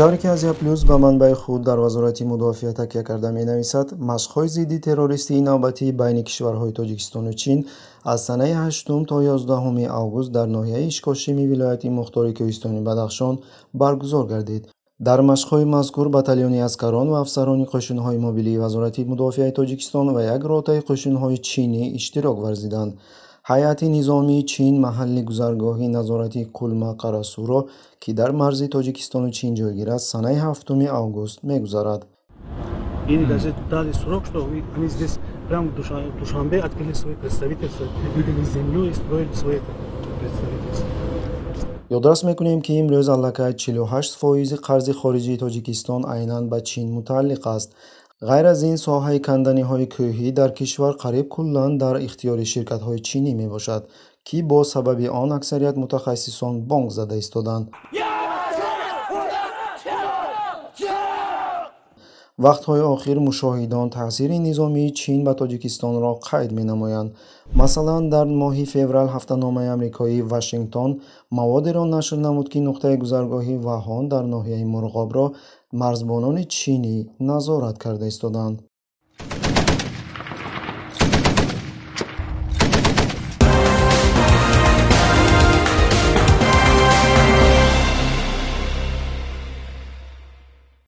тавре ки азия плюс ба манбаи худ дар вазорати мудофиа такя карда менависад машқҳои зидди террористии навбатӣ байни кишварҳои тоҷикистону чин аз санаи 8 то 11 август дар ноҳияи ишкошими вилояти мухтори кӯҳистони бадахшон баргузор гардид. Дар машқҳои мазкур баталиони аскарон ва афсарони қӯшунҳои мобилии вазорати мудофиаи тоҷикистон ва як ротаи қӯшунҳои чинӣ иштирок варзиданд ҳайати низомии чин маҳалли гузаргоҳи назорати кулма қарасуро ки дар марзи тоҷикистону чин ҷойгир аст санаи 7 август мегузарад. Ёдрас мекунем ки имрӯз аллакай 48 фоизи қарзи хориҷии тоҷикистон айнан ба чин мутааллиқ аст ғайр аз ин соҳаи канданиҳои кӯҳӣ дар кишвар қариб куллан дар ихтиёри ширкатҳои чинӣ мебошад ки бо сабаби он аксарият мутахассисон бонк зада истоданд вақтҳои охир мушоҳидон таъсири низомии чин ба тоҷикистонро қайд менамоянд? Масалан дар моҳи феврал ҳафтаномаи амрикои вашингтон маводеро нашр намуд ки нуқтаи гузаргоҳи ваҳон дар ноҳияи мурғобро марзбонони чинӣ назорат карда истоданд